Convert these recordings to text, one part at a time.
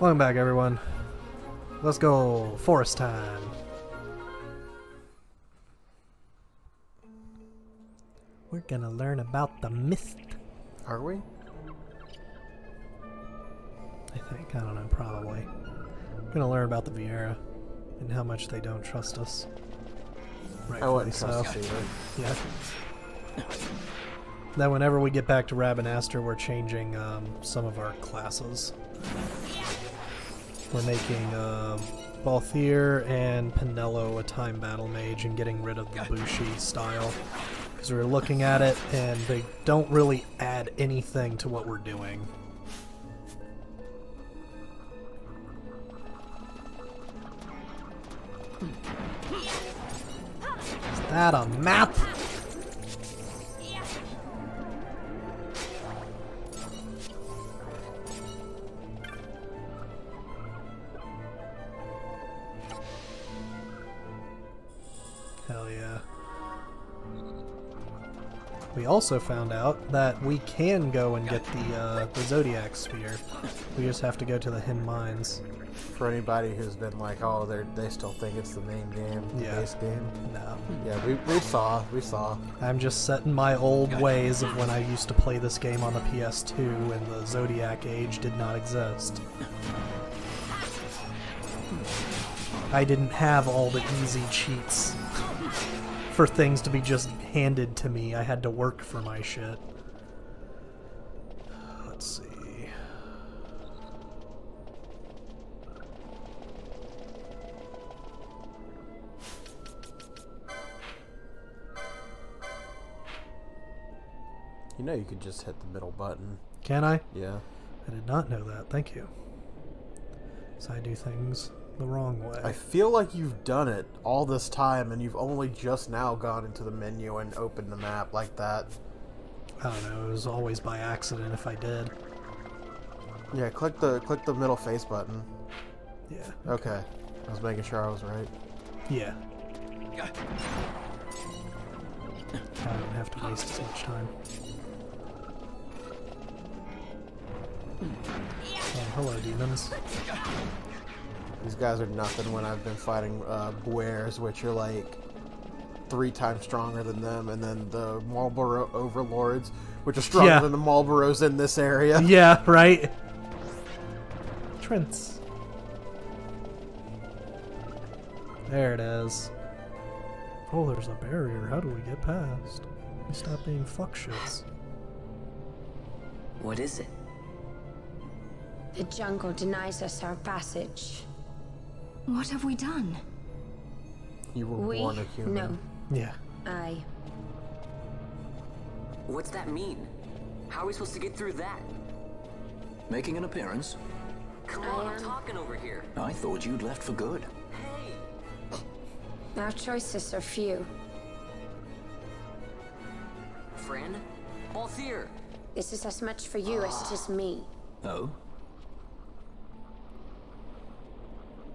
Welcome back, everyone. Let's go forest time. We're gonna learn about the mist. Are we? I think. I don't know, probably. We're gonna learn about the Viera and how much they don't trust us. I Rightfully wouldn't so. trust either. Yeah. Then whenever we get back to Rabanastre, we're changing um, some of our classes. We're making uh, Balthier and Penelo a time battle mage and getting rid of the Bushi style. Because we were looking at it and they don't really add anything to what we're doing. Is that a map? We also found out that we can go and get the uh, the Zodiac Spear. We just have to go to the Henne Mines. For anybody who's been like, oh, they they still think it's the main game, the Yeah. base game. No. Yeah, we, we saw, we saw. I'm just setting my old ways of when I used to play this game on the PS2 and the Zodiac Age did not exist. I didn't have all the easy cheats for things to be just handed to me. I had to work for my shit. Let's see. You know, you could just hit the middle button. Can I? Yeah. I did not know that. Thank you. So I do things the wrong way. I feel like you've done it all this time, and you've only just now gone into the menu and opened the map like that. I don't know. It was always by accident if I did. Yeah, click the click the middle face button. Yeah. Okay, I was making sure I was right. Yeah. I don't have to waste as much time. Oh, hello, demons. These guys are nothing when I've been fighting uh, Buers, which are like three times stronger than them, and then the Malboro Overlords, which are stronger Yeah. than the Malboros in this area. Yeah, right? Trents. There it is. Oh, there's a barrier. How do we get past? We stop being fuck shits. What is it? The jungle denies us our passage. What have we done? You were We? born a human. No, Yeah. I. What's that mean? How are we supposed to get through that? Making an appearance? Come on, I'm talking over here. I thought you'd left for good. Hey! Our choices are few. Friend? Balthier! This is as much for you as it is me. Oh?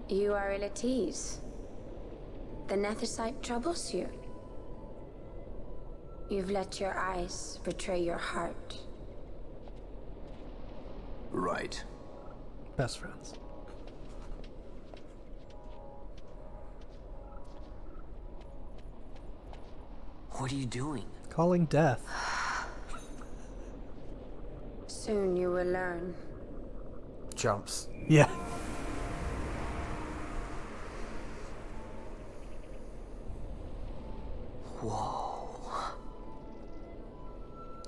You are ill at ease. The Nethicite troubles you. You've let your eyes betray your heart. Right. Best friends. What are you doing? Calling death. Soon you will learn. Jumps. Yeah.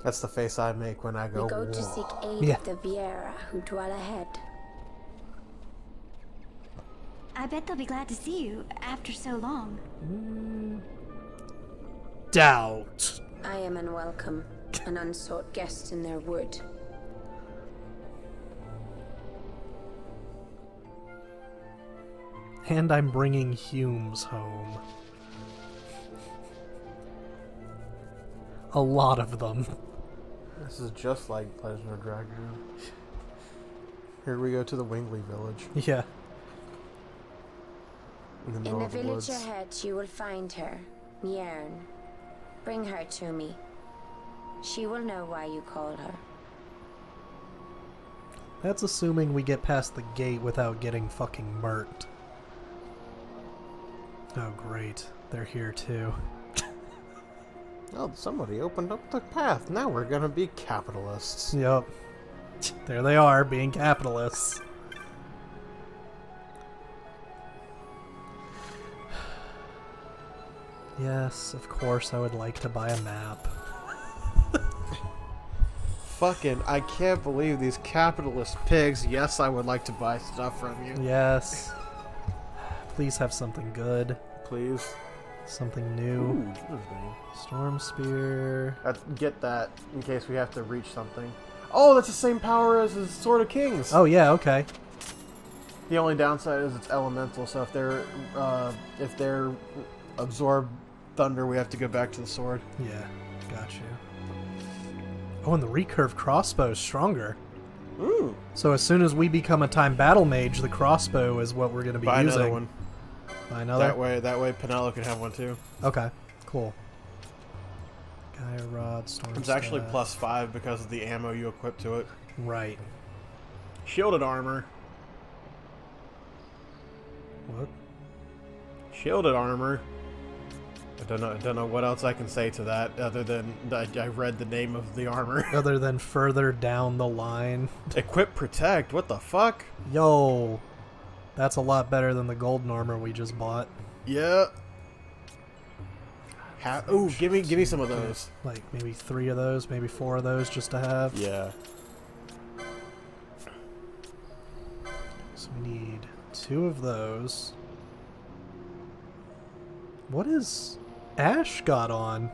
That's the face I make when I go. we go to seek aid Yeah. of the Viera who dwell ahead. I bet they'll be glad to see you after so long. Mm. Doubt. I am unwelcome, an unsought guest in their wood. And I'm bringing Humes home. A lot of them. This is just like Legend of Dragoon. Here we go to the Wingley village Yeah. in the In the the village woods. ahead, you will find her, Mjrn. Bring her to me. She will know why you called her. That's assuming we get past the gate without getting fucking murked. Oh, great. They're here too. Oh, somebody opened up the path. Now we're gonna be capitalists. Yep. There they are, being capitalists. Yes, of course I would like to buy a map. Fucking, I can't believe these capitalist pigs. Yes, I would like to buy stuff from you. Yes. Please have something good. Please. Something new. Ooh. Storm Spear. Get that in case we have to reach something. Oh, that's the same power as the Sword of Kings. Oh yeah, okay. The only downside is it's elemental, so if they're uh, if they're absorb thunder, we have to go back to the sword. Yeah, got you. Oh, and the recurve crossbow is stronger. Ooh, So as soon as we become a time battle mage, the crossbow is what we're going to be buy using. another one. Another. That way, that way, Penelo can have one too. Okay, cool. Gaia rod, storm. It's actually plus five because of the ammo you equip to it. Right. Shielded armor. What? Shielded armor. I don't know. I don't know what else I can say to that other than I, I read the name of the armor. Other than further down the line. Equip protect. What the fuck? Yo, that's a lot better than the golden armor we just bought. Yeah. Ha- Ooh, give me give me some of those. Like maybe three of those, maybe four of those just to have. Yeah. So we need two of those. What is Ash got on?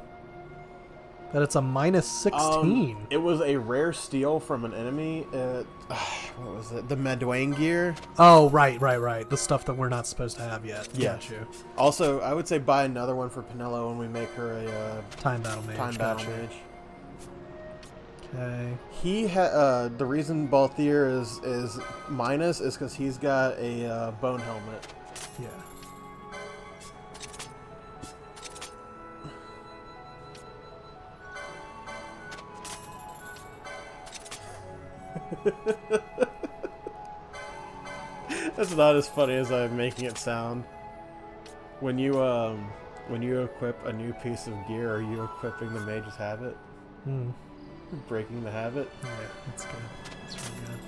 That it's a minus 16. Um, it was a rare steal from an enemy. Uh, what was it? The Medwangir. oh, right, right, right. The stuff that we're not supposed to have yet. Yeah. Got you. Also, I would say buy another one for Penelo when we make her a uh, Time battle mage. time battle you. mage. Okay. He ha- uh, the reason Balthier is is minus is because he's got a uh, bone helmet. Yeah. That's not as funny as I'm making it sound. When you um when you equip a new piece of gear, are you equipping the mage's habit? Hmm. Breaking the habit? Yeah, that's good. That's really good.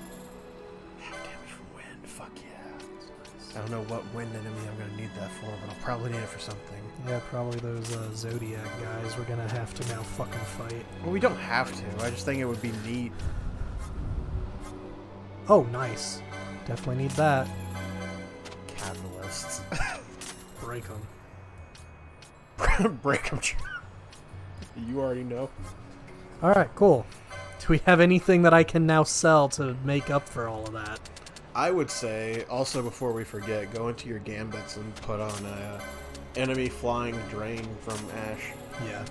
Half damage from wind. Fuck yeah. I don't know what wind enemy I'm gonna need that for, but I'll probably need it for something. Yeah, probably those uh, Zodiac guys we're gonna have to now fucking fight. Well, we don't have to. I just think it would be neat. Oh, nice. Definitely need that. Catalysts. Break them. Break them. You already know. Alright, cool. Do we have anything that I can now sell to make up for all of that? I would say also before we forget, go into your gambits and put on a uh, enemy flying drain from Ash. Yeah.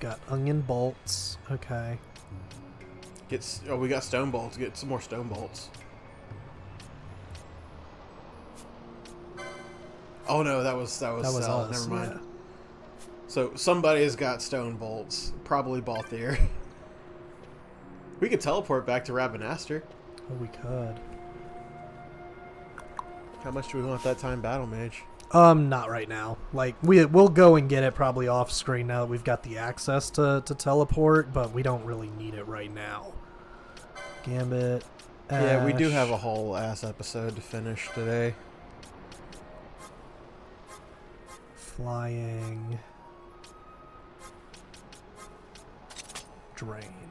We've got onion bolts. Okay. Get oh, we got stone bolts. Get some more stone bolts. Oh no, that was that was, That was Cell. us. Never mind. yeah. So somebody's got stone bolts. Probably Balthier. we could teleport back to Rabanastre. Oh, we could. How much do we want that time battle mage? Um, not right now. Like we we'll go and get it probably off screen now that we've got the access to to teleport, but we don't really need it right now. Gambit. Yeah, we do have a whole ass episode to finish today. flying drain.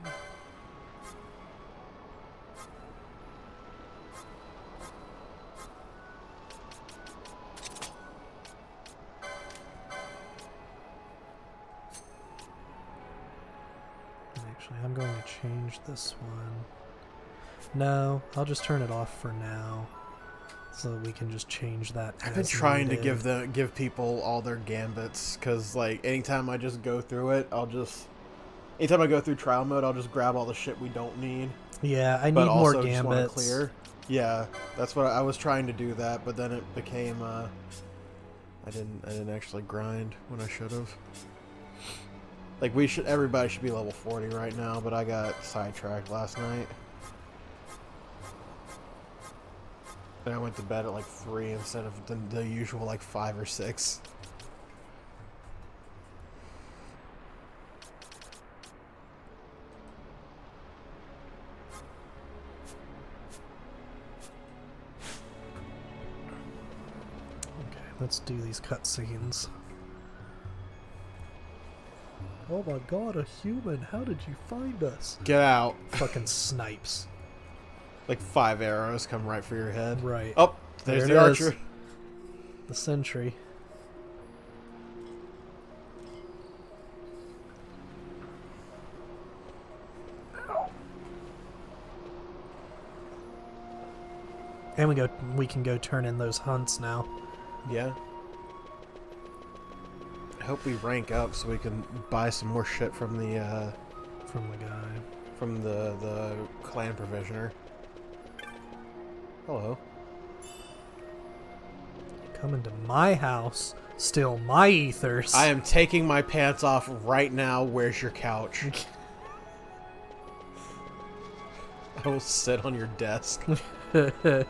Change this one. No, I'll just turn it off for now. So we can just change that. I've been trying to give the give people all their gambits because like anytime I just go through it, I'll just anytime I go through trial mode, I'll just grab all the shit we don't need, Yeah, I need but more gambits. clear. Yeah, that's what I was trying to do that, but then it became uh, I didn't. I didn't actually grind when I should have. Like we should. Everybody should be level 40 right now, but I got sidetracked last night. And I went to bed at like three instead of the, the usual like five or six. Okay, let's do these cutscenes. Oh my god, a human! How did you find us? Get out! Fucking snipes. Like five arrows come right for your head. Right. Oh, there's There the is. archer. The sentry. And we go we can go turn in those hunts now. Yeah. I hope we rank up so we can buy some more shit from the uh, from the guy. from the the clan provisioner. Hello. Coming to my house, steal my ethers. I am taking my pants off right now. Where's your couch? I will sit on your desk. Bare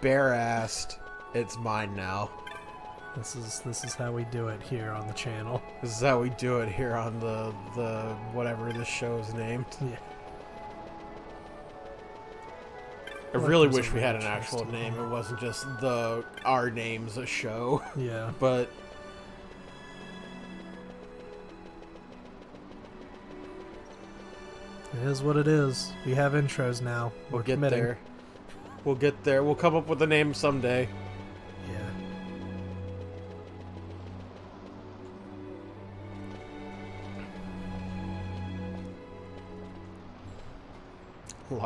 assed. It's mine now. This is this is how we do it here on the channel. This is how we do it here on the the whatever this show is named. Yeah. I Like really wish we had an actual name. It wasn't just the our names a show. Yeah. But It is what it is. We have intros now. We're we'll get committing. there. We'll get there. We'll come up with a name someday.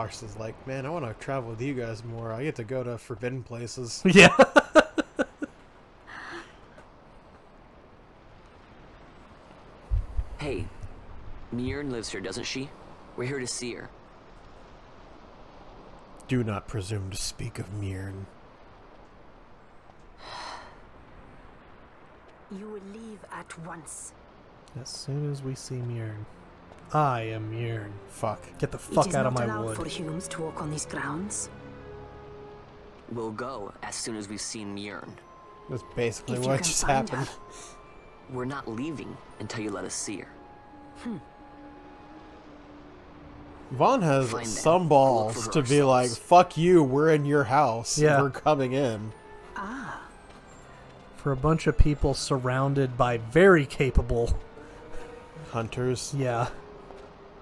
Lars is like, man, I want to travel with you guys more. I get to go to forbidden places. Yeah. Hey, Mjrn lives here, doesn't she? We're here to see her. Do not presume to speak of Mjrn. You will leave at once. as soon as we see Mjrn. I am Mjrn. Fuck. Get the fuck out of not my allowed wood. for humans to walk on these grounds. We'll go as soon as we've seen Mjrn. That's basically If what just happened. her. We're not leaving until you let us see her. Hmm. Vaan has Find some Look balls for to be like, fuck you, we're in your house. Yeah. We're coming in. Ah, For a bunch of people surrounded by very capable. Hunters. Yeah.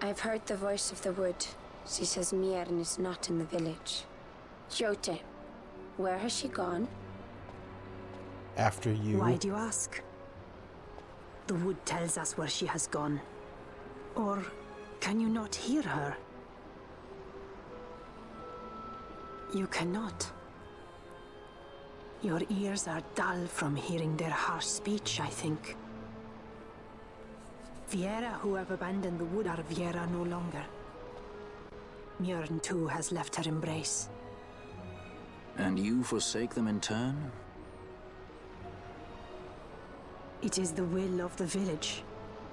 I've heard the voice of the wood. She says Mjrn is not in the village. Jote, where has she gone? After you. why do you ask? The wood tells us where she has gone. Or can you not hear her? You cannot. Your ears are dull from hearing their harsh speech, I think. Viera who have abandoned the wood are Viera no longer. Mjrn too has left her embrace. And you forsake them in turn? It is the will of the village.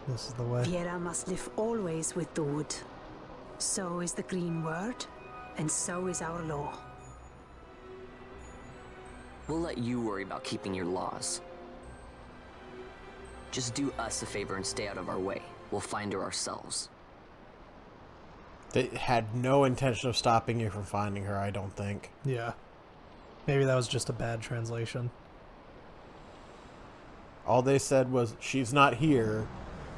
This is the way. Viera must live always with the wood. So is the green word, and so is our law. We'll let you worry about keeping your laws. Just do us a favor and stay out of our way. We'll find her ourselves. They had no intention of stopping you from finding her, I don't think. Yeah. Maybe that was just a bad translation. All they said was, she's not here.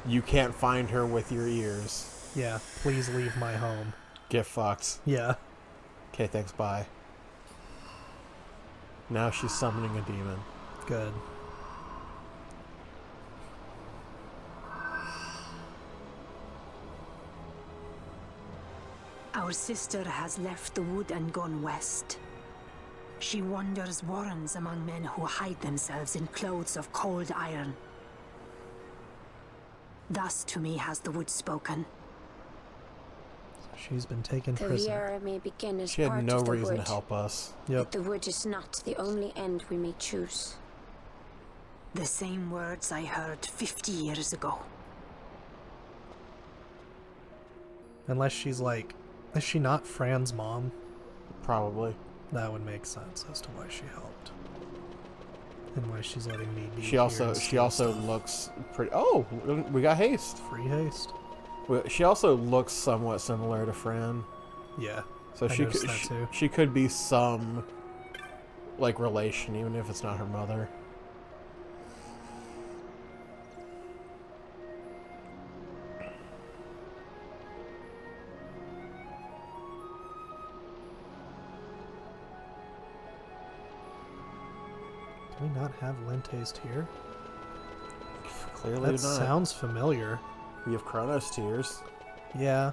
You can't find her with your ears. Yeah. Please leave my home. Get fucked. Yeah. Okay, thanks, bye. Now she's summoning a demon. Good. Sister has left the wood and gone west. She wanders warrens among men who hide themselves in clothes of cold iron. Thus to me has the wood spoken. She's been taken The prisoner. Viera may begin as She had part no of the reason wood, to help us. Yep. but the wood is not the only end we may choose. The same words I heard 50 years ago. Unless she's like, is she not Fran's mom? Probably. That would make sense as to why she helped. And why she's letting me be She also she also stuff. looks pretty. Oh, we got haste. free haste. She also looks somewhat similar to Fran, Yeah. so I she could she, she could be some like relation, even if it's not her mother. Not have Lente's Tear here? Clearly That not. sounds familiar. We have Chronos tears. Yeah.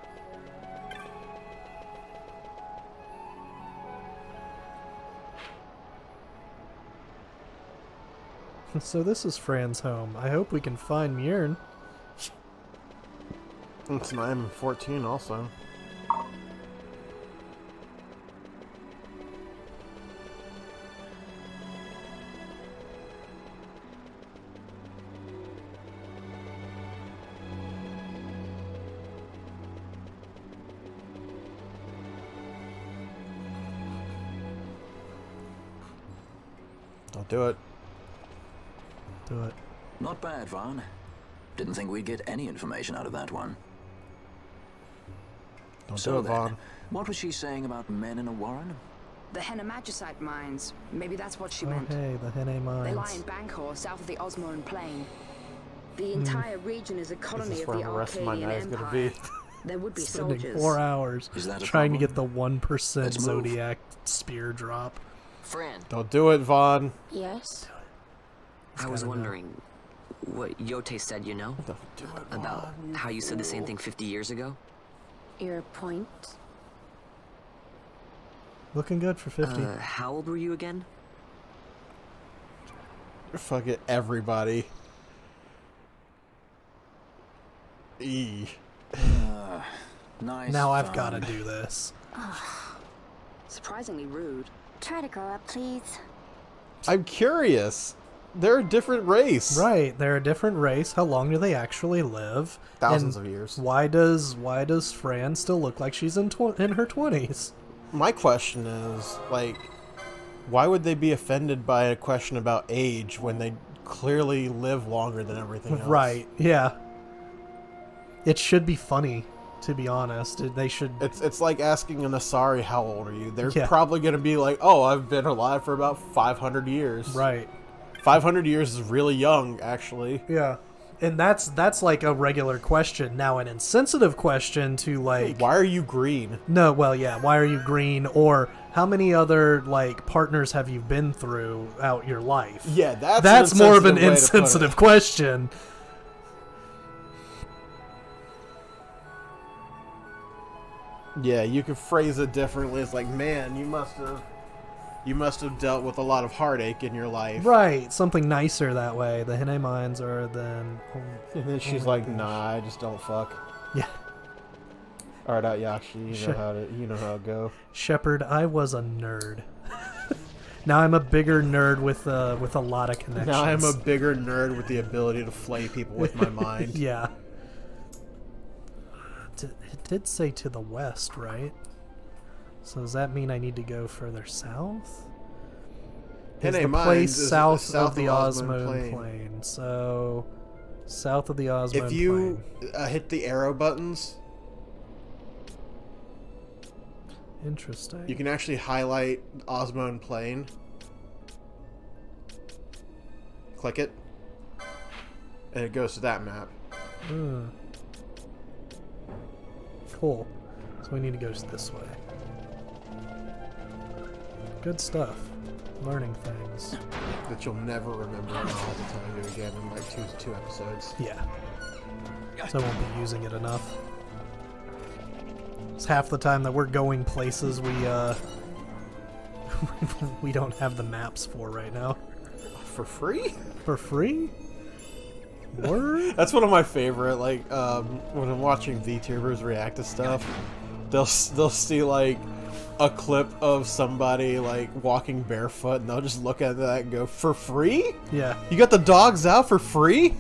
so this is Fran's home. I hope we can find Mjrn. It's 9 and 14 also. Do it. Do it. Not bad, Vaan. Didn't think we'd get any information out of that one. Don't so do it, then, Vaan. what was she saying about men in a warren? The Henne Magicite mines. Maybe that's what she Oh, meant. hey, the Henne They lie in Bancour, south of the Ozmone Plain. The hmm. entire region is a colony is of the the rest of my Archadian night gonna Empire. be. There would be Spending soldiers. four hours Is that a trying to get the 1% Zodiac spear drop. Fran, Don't do it, Vaan. Yes? I was gotta know. wondering what Yote said, you know? Don't do it, About Vaan. how you said the same thing 50 years ago? Your point? Looking good for 50. Uh, how old were you again? Fuck it, everybody. E. Uh, nice. now I've got to do this. Surprisingly rude. Try to grow up, please. I'm curious. They're a different race. Right, they're a different race. How long do they actually live? Thousands And of years. Why does why does Fran still look like she's in tw- in her 20s? My question is, like, why would they be offended by a question about age when they clearly live longer than everything else? Right. Yeah. It should be funny, to be honest. They should It's it's like asking an Asari how old are you? They're Yeah. probably going to be like, "Oh, I've been alive for about 500 years." right. 500 years is really young, actually. Yeah. And that's that's like a regular question. Now an insensitive question to like Why are you green? No, well, yeah. Why are you green? Or how many other like partners have you been through out your life? Yeah, that's that's more of an insensitive way to put it. insensitive question. Yeah, you could phrase it differently. It's like, man, you must have, you must have dealt with a lot of heartache in your life. Right, something nicer that way. The Henne mines are then. And then she's like, nah, I just don't fuck. Yeah, Alright, out Yashi, you know how to, you know how it go. Shepard, I was a nerd. now I'm a bigger nerd with uh, with a lot of connections. Now I'm a bigger nerd with the ability to flay people with my mind. yeah. Did say to the west, right? So does that mean I need to go further south? Is Henne the place is south, south of the Ozmone Plain. Plain. So south of the Ozmone If you uh, hit the arrow buttons, Interesting. you can actually highlight Ozmone Plain. Click it, and it goes to that map. Hmm. Cool. So we need to go this way. Good stuff. Learning things. that you'll never remember and I'll have to tell you again in like two two episodes. Yeah. So I won't be using it enough. It's half the time that we're going places we uh we don't have the maps for right now. For free? For free? Word? That's one of my favorite. Like um, when I'm watching VTubers react to stuff, they'll they'll see like, a clip of somebody like walking barefoot, and they'll just look at that and go, "For free? Yeah. You got the dogs out for free?"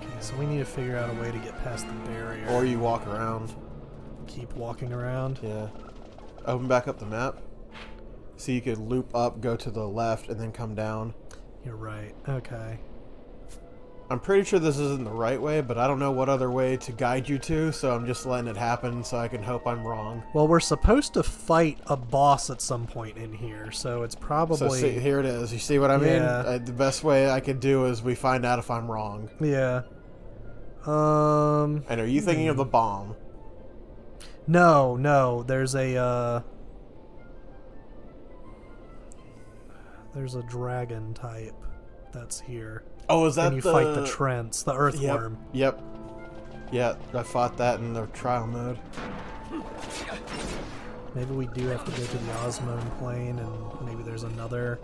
Okay, so we need to figure out a way to get past the barrier. Or you walk around. keep walking around. Yeah. Open back up the map. So you could loop up, go to the left, and then come down. You're right. Okay. I'm pretty sure this isn't the right way, but I don't know what other way to guide you to, so I'm just letting it happen so I can hope I'm wrong. Well, we're supposed to fight a boss at some point in here, so it's probably So see, here it is. You see what I mean? Yeah. Uh, the best way I could do is we find out if I'm wrong. yeah. Um. And are you thinking of the bomb? No, no. There's a uh. There's a dragon type that's here. Oh, is that and you the... fight the Trents, the earthworm. Yep. Yep. Yeah, I fought that in the trial mode. Maybe we do have to go to the Ozmone Plain, and maybe there's another.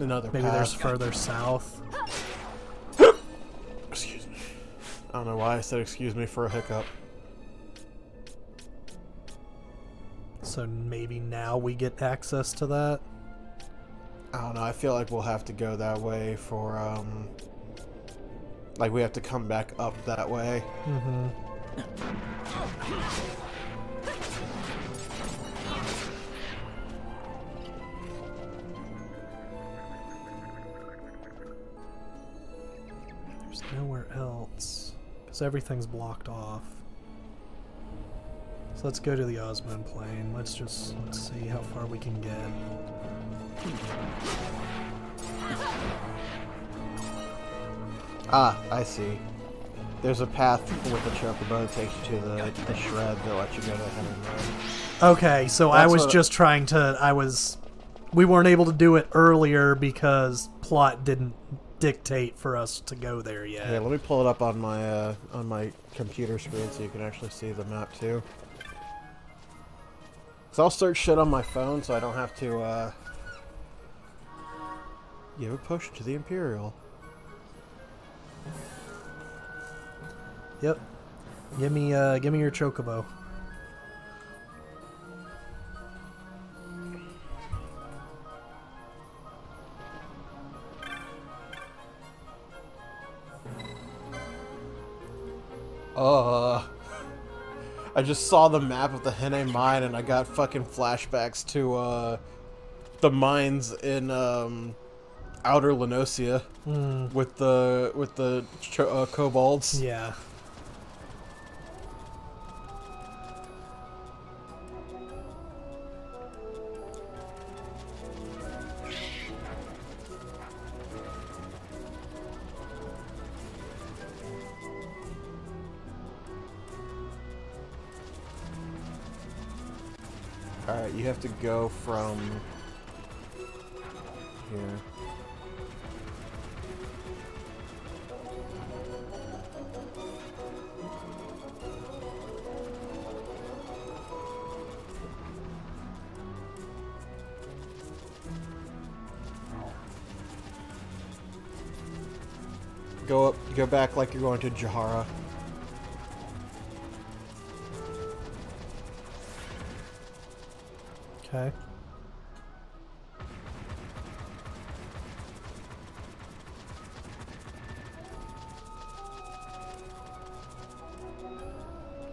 Another Maybe path. there's further south. Excuse me. I don't know why I said excuse me for a hiccup. So maybe now we get access to that. I don't know. I feel like we'll have to go that way for um. Like we have to come back up that way. Mm-hmm. There's nowhere else. Because everything's blocked off. So let's go to the Ozmone Plain. Let's just let's see how far we can get. Ah, I see. There's a path with the chocobo that takes you to the, the shred that lets you go to Henry Road. Okay, so I was just trying to. I was. We weren't able to do it earlier because plot didn't dictate for us to go there yet. Yeah, let me pull it up on my uh, on my computer screen so you can actually see the map too. So I'll search shit on my phone so I don't have to. Uh... You have a potion to the Imperial. Yep. Give me, uh, give me your chocobo. Uh, I just saw the map of the Henne mine and I got fucking flashbacks to uh, the mines in um, outer Lenosia with the with the cho- uh, kobolds. Yeah. Alright, you have to go from here. Go back like you're going to Jahara. Okay.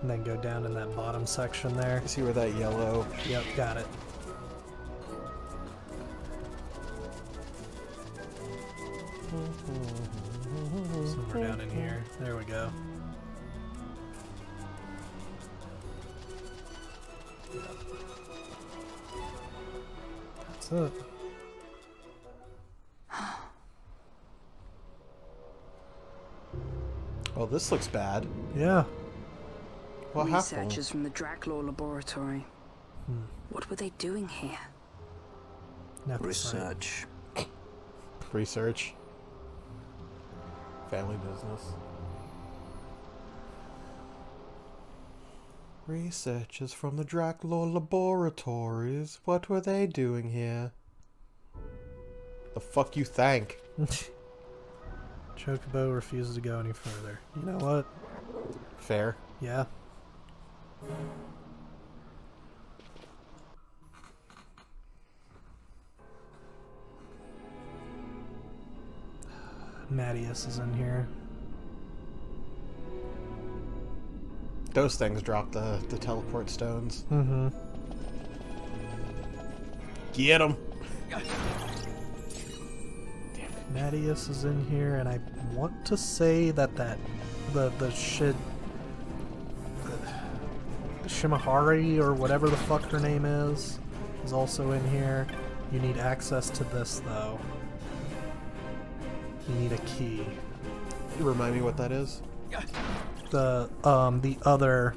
And then go down in that bottom section there. See where that yellow Yep, got it. Well, this looks bad. Yeah. What happened? Researchers from the Draklor laboratory. Hmm. What were they doing here? Never Research. Research. Family business. Researchers from the Draklor laboratories. What were they doing here? The fuck you think? Chocobo refuses to go any further. You know what? Fair. Yeah. Mattias is in here. Those things drop the, the teleport stones. Mm-hmm. Get them! Mattias is in here, and I want to say that that the the shit Shimahari or whatever the fuck her name is is also in here. You need access to this though. You need a key. You remind me what that is. The um the other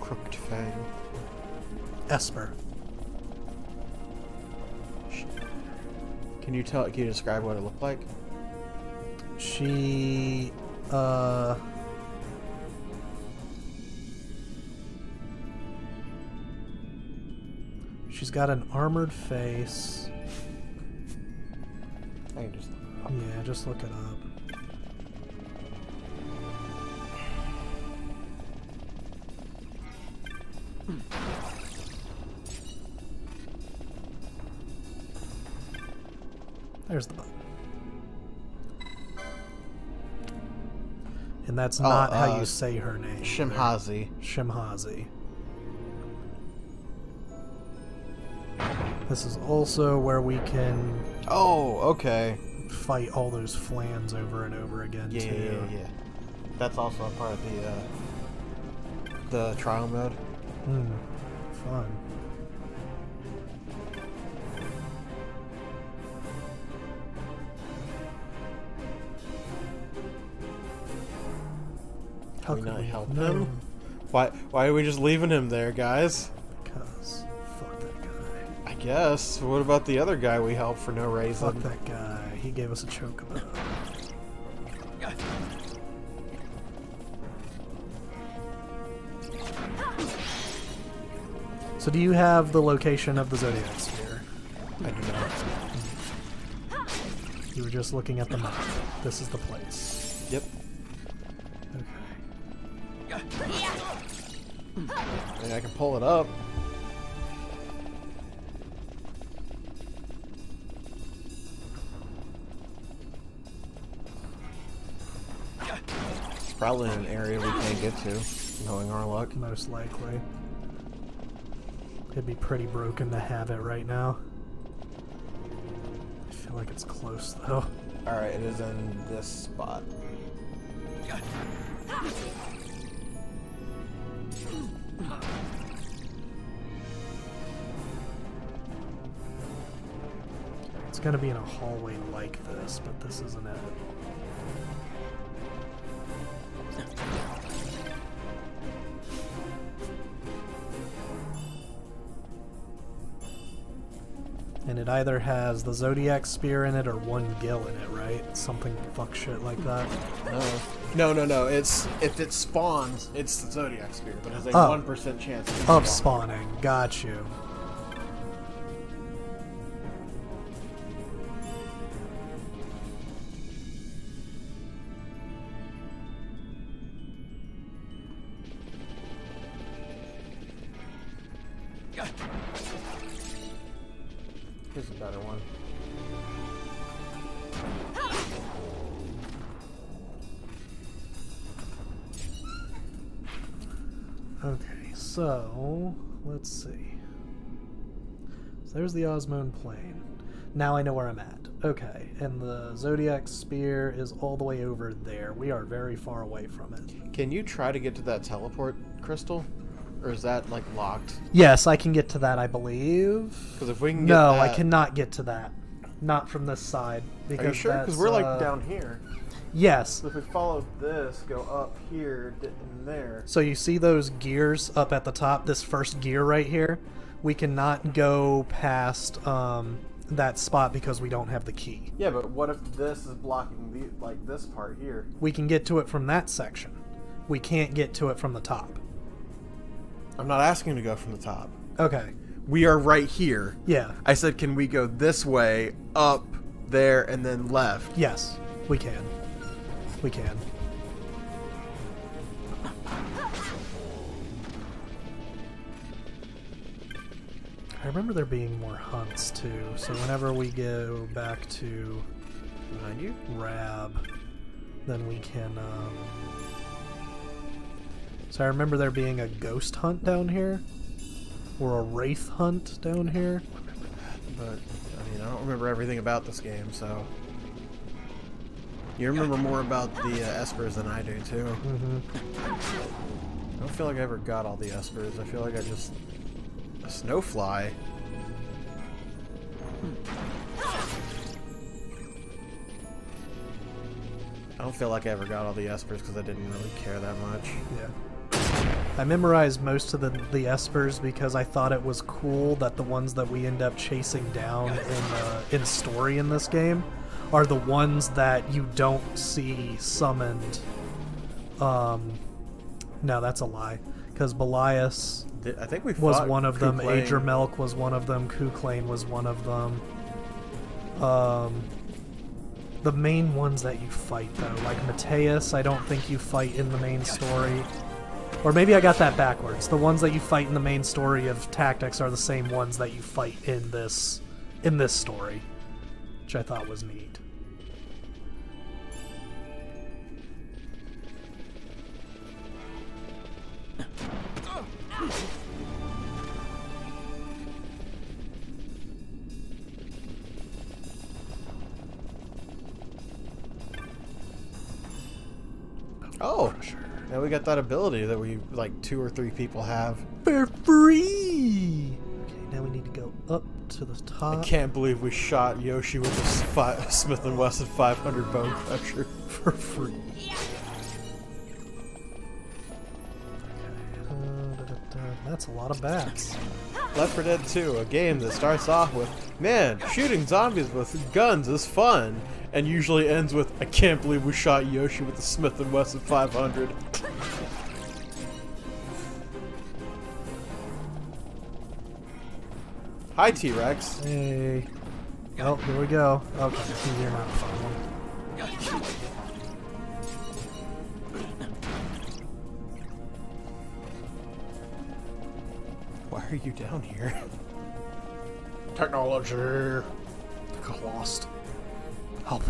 Crooked Fang. Esper. Can you tell? Can you describe what it looked like? She uh She's got an armored face. I can just look it up. Yeah, just look it up. There's the button. And that's Oh, not how uh, you say her name. Shemhazai. Shemhazai. This is also where we can Oh, okay. fight all those flans over and over again Yeah, too. yeah, yeah, yeah. That's also a part of the uh, the trial mode. Hmm. Fun. How we not we help know? him? Why? Why are we just leaving him there, guys? Because fuck that guy. I guess. What about the other guy we helped for no reason? Fuck that guy. He gave us a chocobo. So do you have the location of the Zodiac Spear? I do not. You were just looking at the map. This is the place. Yep. Mean, I can pull it up. It's probably an area we can't get to, knowing our luck. Most likely. It'd be pretty broken to have it right now. I feel like it's close though. Alright, it is in this spot. It's gonna be in a hallway like this, but this isn't it. And it either has the Zodiac Spear in it or one gill in it, right? Something fuck shit like that. No. No, no, no. It's if it spawns, it's the Zodiac Spear, but it has a Oh. one percent chance Of spawning. Got you. Here's a better one. Okay, so let's see. So there's the Ozmone Plain. Now I know where I'm at. Okay, and the Zodiac Spear is all the way over there. We are very far away from it. Can you try to get to that teleport crystal, or is that like locked? Yes, I can get to that, I believe. Because if we can get No, I cannot get to that. Not from this side. Because Are you sure? Because we're like uh, down here. Yes. So if we follow this, go up here, d- and there. So you see those gears up at the top, this first gear right here? We cannot go past um, that spot because we don't have the key. Yeah, but what if this is blocking the like this part here? We can get to it from that section. We can't get to it from the top. I'm not asking to go from the top. Okay. We are right here. Yeah. I said, can we go this way, up there, and then left? Yes, we can. We can. I remember there being more hunts too. So whenever we go back to Behind you? Rab, then we can. Um... So I remember there being a ghost hunt down here, or a wraith hunt down here. But, I mean, I don't remember everything about this game, so... You remember more about the uh, Espers than I do, too. Mm-hmm. I don't feel like I ever got all the Espers. I feel like I just... A snowfly. I don't feel like I ever got all the Espers because I didn't really care that much. Yeah. I memorized most of the the espers because I thought it was cool that the ones that we end up chasing down in uh, in story in this game are the ones that you don't see summoned. Um, no, that's a lie. Because Belias I think we was one of them. Cúchulainn. Adrammelech was one of them. Cúchulainn was one of them. Um, the main ones that you fight though, like Mateus, I don't think you fight in the main story. Or maybe I got that backwards. The ones that you fight in the main story of Tactics are the same ones that you fight in this in this story, which I thought was neat. We got that ability that we, like, two or three people have. For free. Okay, now we need to go up to the top. I can't believe we shot Yoshi with a Smith & Wesson 500 bone crusher. for free. That's a lot of bats. Left 4 Dead 2, a game that starts off with, man, shooting zombies with guns is fun, and usually ends with, I can't believe we shot Yoshi with the Smith & Wesson 500. Hi, T-Rex. Hey. Oh, here we go. Okay, you're not following. Why are you down here? Technology. Got lost. Help.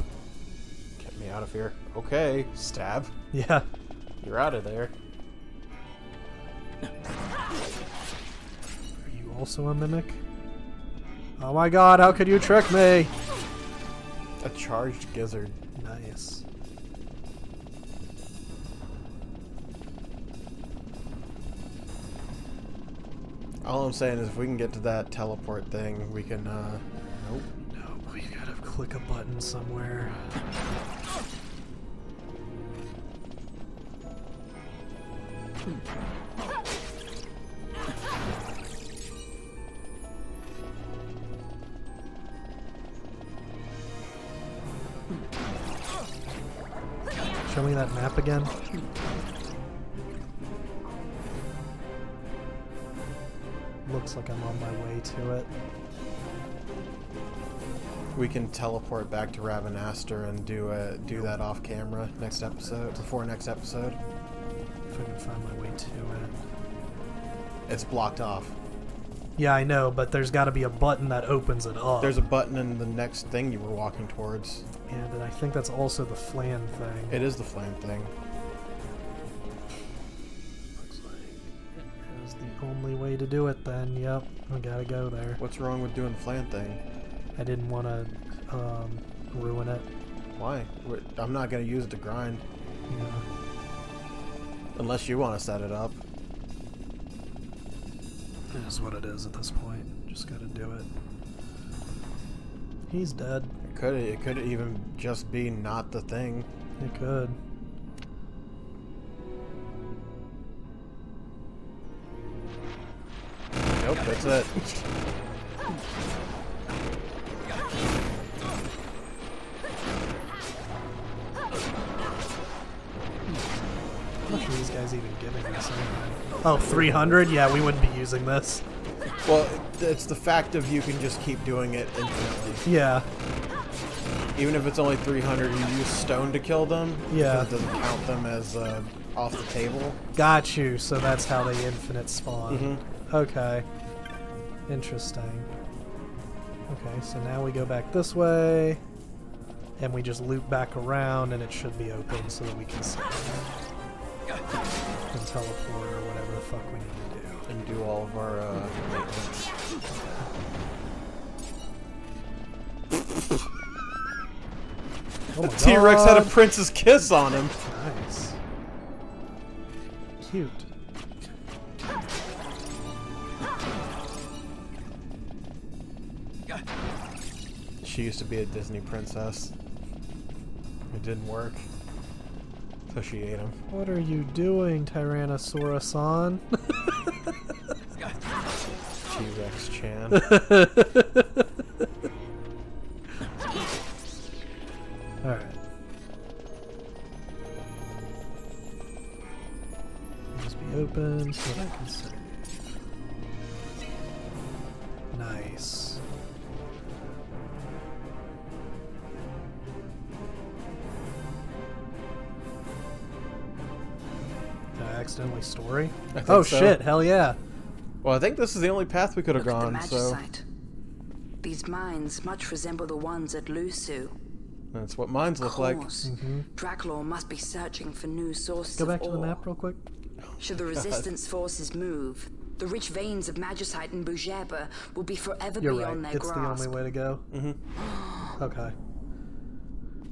Get me out of here. Okay, stab. Yeah. You're out of there. Are you also a mimic? Oh my god, how could you trick me? A charged gizzard. Nice. All I'm saying is if we can get to that teleport thing, we can, uh... Nope. No, we gotta click a button somewhere. Show me that map again. Looks like I'm on my way to it. We can teleport back to Rabanastre and do a, do that off camera next episode, before next episode. If I can find my way to it. It's blocked off. Yeah, I know, but there's got to be a button that opens it up. There's a button in the next thing you were walking towards. And I think that's also the flan thing. It is the flan thing. looks like it is the only way to do it. Then, yep, I gotta go there. What's wrong with doing the flame thing? I didn't want to um, ruin it. Why? I'm not gonna use it to grind. Yeah. Unless you want to set it up. It is what it is at this point. Just gotta do it. He's dead. It could it could even just be not the thing. It could. Nope, that's it. How much are these guys even giving us anyway? Oh, 300? Yeah, we wouldn't be using this. Well, it's the fact of you can just keep doing it infinitely. Yeah. Even if it's only 300, you use stone to kill them. Yeah. because It doesn't count them as uh, off the table. Got you. So that's how they infinite spawn. Mhm. Okay. Interesting. Okay, so now we go back this way, and we just loop back around, and it should be open so that we can save. And teleport or whatever the fuck we need to do. And do all of our uh, maintenance. Oh my T Rex had a God. princess kiss on him. Nice. Cute. She used to be a Disney princess. It didn't work. So she ate him. What are you doing, Tyrannosaurus-on? Chan. Alright. Must be open so that I can save. Nice. Did I accidentally story? Oh so. shit, hell yeah. Well, I think this is the only path we could have gone, the so These mines much resemble the ones at Lhusu. that's what mines look like. course, Draklor must be searching for new sources. Go back of to the map real quick. Should the resistance forces move, the rich veins of Magicite and Bhujerba will be forever You're beyond right. their It's grasp. the only way to go. Mm-hmm. Okay.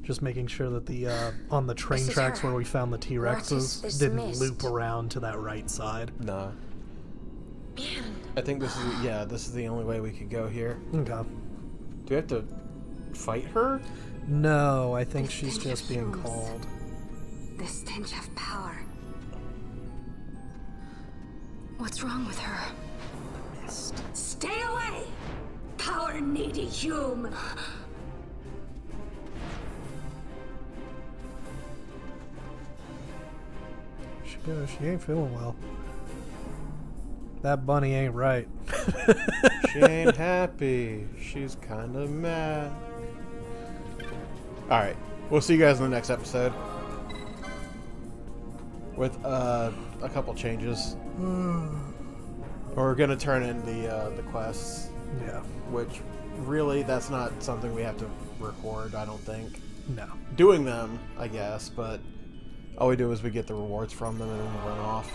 Just making sure that the uh, on the train tracks her. where we found the T Rexes didn't mist? loop around to that right side. Nah. I think this is yeah, this is the only way we could go here. Okay. Do we have to fight her? No, I think The she's just being fumes. called. The stench of power. What's wrong with her? Mist. Stay away! Power needy human! She goes. She ain't feeling well. That bunny ain't right. She ain't happy. She's kind of mad. All right, we'll see you guys in the next episode with uh, a couple changes. We're gonna turn in the uh, the quests, yeah. which really that's not something we have to record. I don't think No. doing them, I guess, but all we do is we get the rewards from them and then we run off.